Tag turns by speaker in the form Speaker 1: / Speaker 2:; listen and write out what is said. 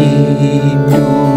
Speaker 1: 一如。